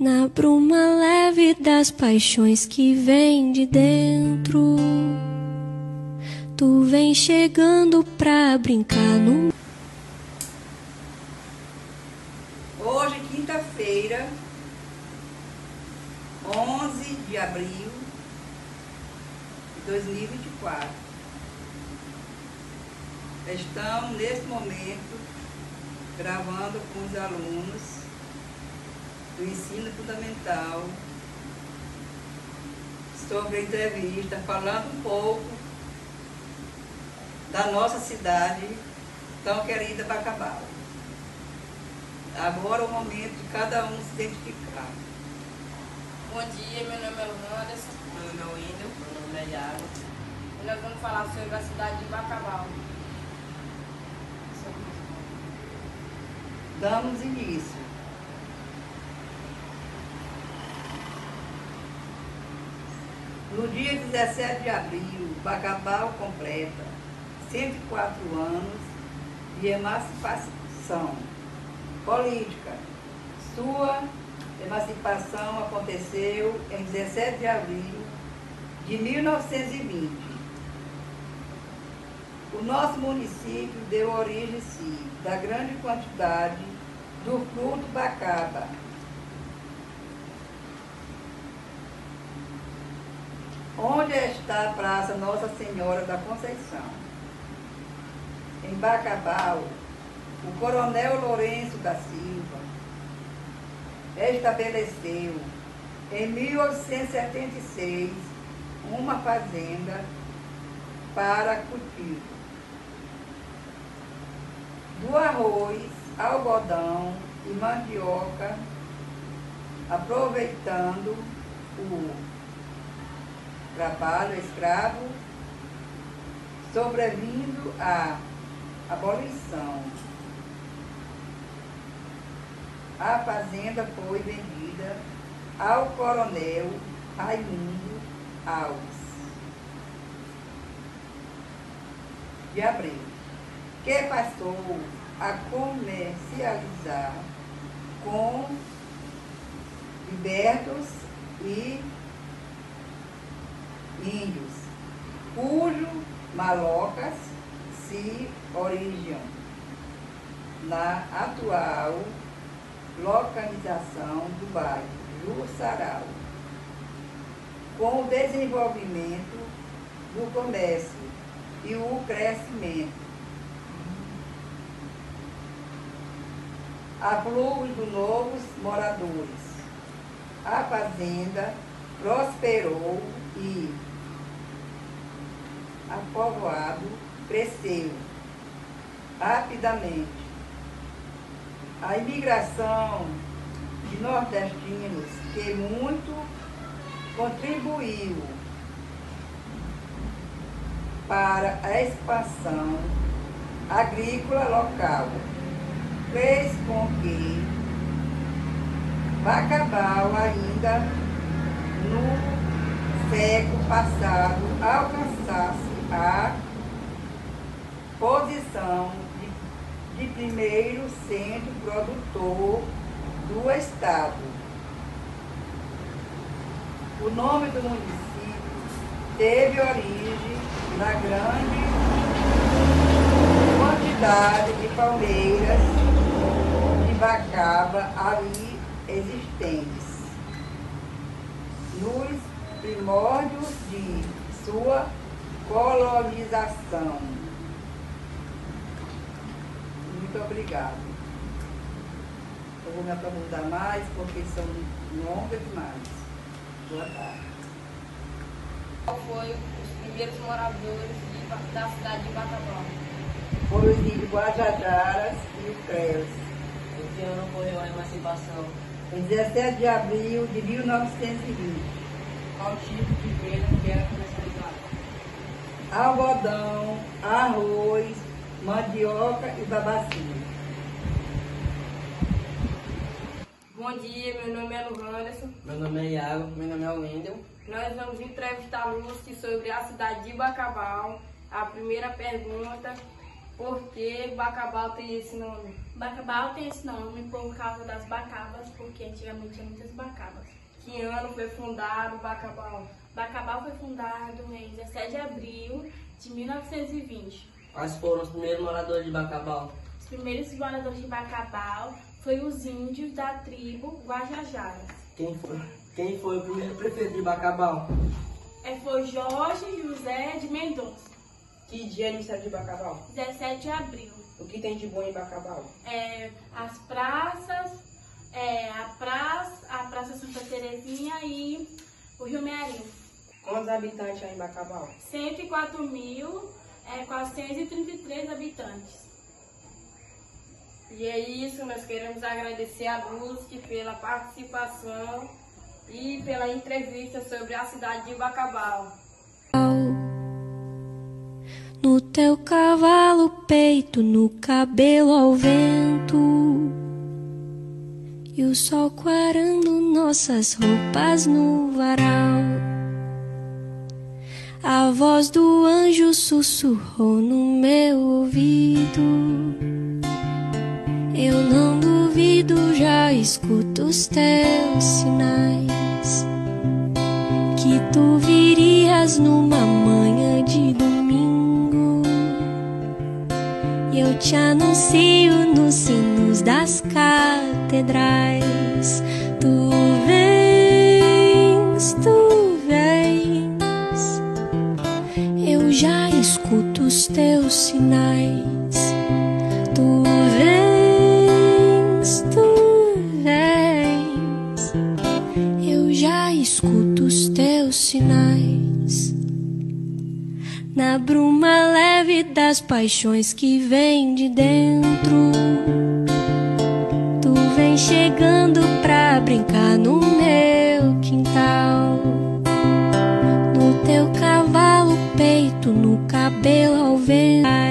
Na bruma leve das paixões que vem de dentro, tu vem chegando pra brincar no. Hoje, quinta-feira, 11 de abril de 2024. Estamos, nesse momento, gravando com os alunos do ensino fundamental sobre a entrevista, falando um pouco da nossa cidade tão querida Bacabal. Agora é o momento de cada um se identificar. Bom dia, meu nome é Anderson, meu nome é Wendel, meu nome é Iago. E nós vamos falar sobre a cidade de Bacabal. Damos início. No dia 17 de abril, Bacabal completa 104 anos de emancipação política. Sua emancipação aconteceu em 17 de abril de 1920. O nosso município deu origem, sim, da grande quantidade do fruto bacaba, Onde está a Praça Nossa Senhora da Conceição? Em Bacabal, o coronel Lourenço da Silva estabeleceu em 1876 uma fazenda para cultivo do arroz, algodão e mandioca, aproveitando o trabalho escravo, sobrevindo à abolição. A fazenda foi vendida ao coronel Raimundo Alves de Abreu, que passou a comercializar com libertos e índios, cujo malocas se originam na atual localização do bairro Jussarau. Com o desenvolvimento do comércio e o crescimento a fluxo de novos moradores. A fazenda prosperou e a povoado cresceu rapidamente. A imigração de nordestinos que muito contribuiu para a expansão agrícola local fez com que Bacabal ainda no século passado alcançasse a posição de, de primeiro centro produtor do Estado. O nome do município teve origem na grande quantidade de palmeiras de bacaba ali existentes. Nos primórdios de sua colonização. Muito obrigado. Eu vou me aprofundar mais porque são longas demais. Boa tarde. Qual foi os primeiros moradores de, da cidade de Bacabal? Foram os índios Guajajaras e o Creus. Em que ano ocorreu a emancipação? Em 17 de abril de 1920 qual tipo de venda que era? Algodão, arroz, mandioca e babacinho. Bom dia, meu nome é Lu Anderson. Meu nome é Iago. Meu nome é Wendel. Nós vamos entrevistar Lúcia sobre a cidade de Bacabal. A primeira pergunta, por que Bacabal tem esse nome? Bacabal tem esse nome por causa das bacabas, porque antigamente tinha muitas bacabas. Que ano foi fundado Bacabal? Bacabal foi fundado em 17 de abril de 1920. Quais foram os primeiros moradores de Bacabal? Os primeiros moradores de Bacabal foram os índios da tribo Guajajaras. Quem foi, quem foi o primeiro prefeito de Bacabal? É, foi Jorge José de Mendonça, Que dia é aniversário de Bacabal? 17 de abril. O que tem de bom em Bacabal? É, as praças, é, a, praça, a Praça Santa Terezinha e o Rio Mearim. Quantos habitantes há em Bacabal? 104.433 habitantes. E é isso, nós queremos agradecer a Brusque pela participação e pela entrevista sobre a cidade de Bacabal. No teu cavalo peito, no cabelo ao vento. E o sol quarando nossas roupas no varal. A voz do anjo sussurrou no meu ouvido. Eu não duvido, já escuto os teus sinais. Que tu virias numa manhã de domingo. Eu te anuncio nos sinos das catedrais. Teus sinais. Tu vens, tu vens. Eu já escuto os teus sinais. Na bruma leve das paixões que vem de dentro. Tu vem chegando pra brincar no meu No cabelo ao vento.